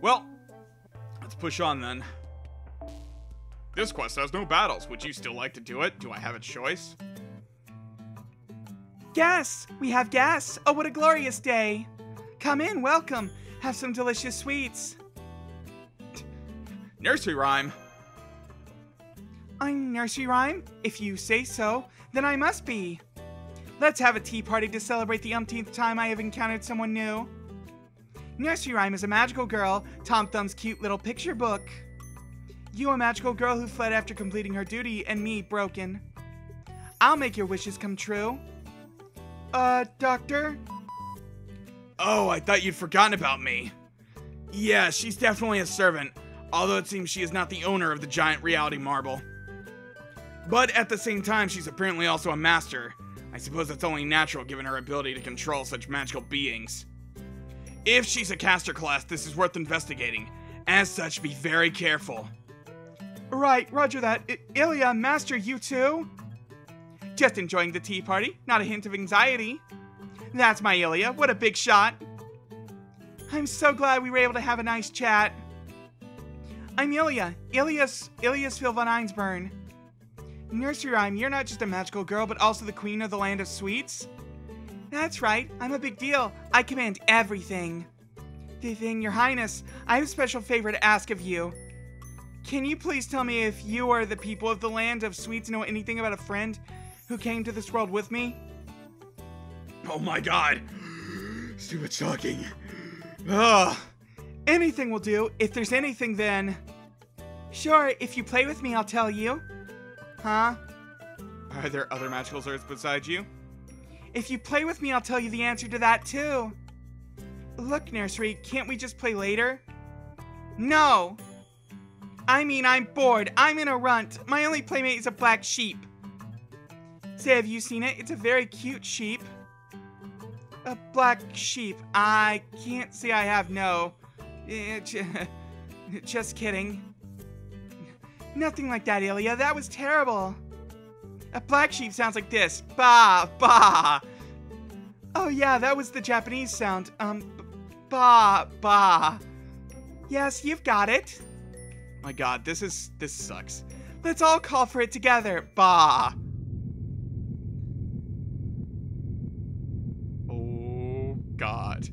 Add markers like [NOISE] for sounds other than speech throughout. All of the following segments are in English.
Well, let's push on then. This quest has no battles. Would you still like to do it? Do I have a choice? Guests! We have guests! Oh, what a glorious day! Come in, welcome. Have some delicious sweets. Nursery rhyme. I'm Nursery Rhyme? If you say so, then I must be. Let's have a tea party to celebrate the umpteenth time I have encountered someone new. Nursery Rhyme is a magical girl, Tom Thumb's cute little picture book. You a magical girl who fled after completing her duty, and me broken. I'll make your wishes come true. Uh, Doctor? Oh, I thought you'd forgotten about me. Yeah, she's definitely a servant, although it seems she is not the owner of the giant reality marble. But at the same time, she's apparently also a master. I suppose that's only natural given her ability to control such magical beings. If she's a caster class, this is worth investigating. As such, be very careful. Right, roger that. I- Ilya, Master, you too? Just enjoying the tea party, not a hint of anxiety. That's my Ilya, what a big shot. I'm so glad we were able to have a nice chat. I'm Ilya, Ilias, Ilias Phil von Einzbern. Nursery Rhyme, you're not just a magical girl, but also the queen of the land of sweets? That's right, I'm a big deal. I command everything. The thing, Your Highness, I have a special favor to ask of you. Can you please tell me if you or the people of the land of sweets know anything about a friend who came to this world with me? Oh my god! Stupid talking. Ugh. Anything will do. If there's anything, then. Sure, if you play with me, I'll tell you. Huh? Are there other magical swords besides you? If you play with me, I'll tell you the answer to that too. Look, Nursery, can't we just play later? No! I mean, I'm bored. I'm in a runt. My only playmate is a black sheep. Say, have you seen it? It's a very cute sheep. A black sheep. I can't say I have, no. Eh, [LAUGHS] Just kidding. Nothing like that, Ilya. That was terrible. A black sheep sounds like this. Ba, ba. Oh yeah, that was the Japanese sound. Um, ba, ba. Yes, you've got it. My god, this is this sucks. Let's all call for it together. Ba. Oh god.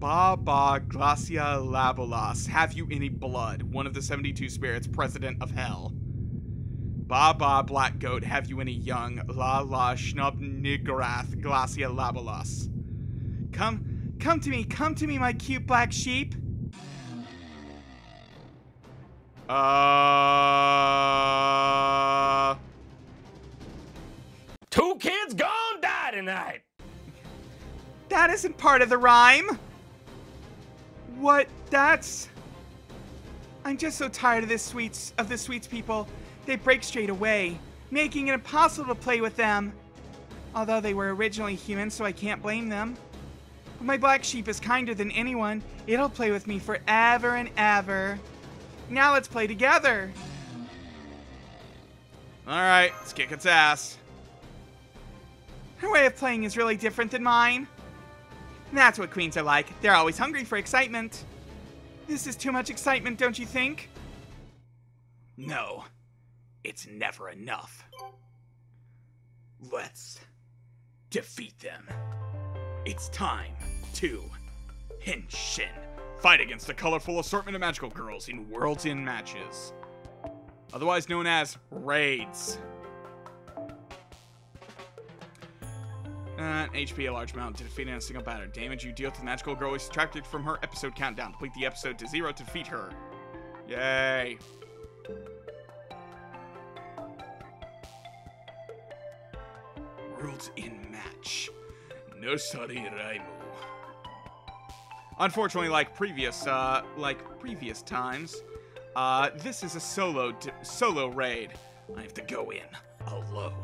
Ba ba Glasya-Labolas, have you any blood? One of the 72 spirits, president of hell. Ba ba black goat, have you any young? La la schnub nigrath Glasya-Labolas. Come, come to me, come to me, my cute black sheep. Uh Two kids gone die tonight. That isn't part of the rhyme. What? That's. I'm just so tired of this sweets of the sweets people. They break straight away, making it impossible to play with them. Although they were originally human, so I can't blame them. But my black sheep is kinder than anyone. It'll play with me forever and ever. Now let's play together. Alright, let's kick its ass. Her way of playing is really different than mine. That's what queens are like. They're always hungry for excitement. This is too much excitement, don't you think? No, it's never enough. Let's defeat them. It's time to Henshin. Fight against the colorful assortment of magical girls in Worlds in matches. Otherwise known as raids. Uh, HP a large amount to defeat in a single battle. Damage you deal to the magical girl is subtracted from her episode countdown. Complete the episode to zero to defeat her. Yay. Worlds in match. Raimu. Unfortunately, like previous, uh, like previous times, uh, this is a solo solo raid. I have to go in alone.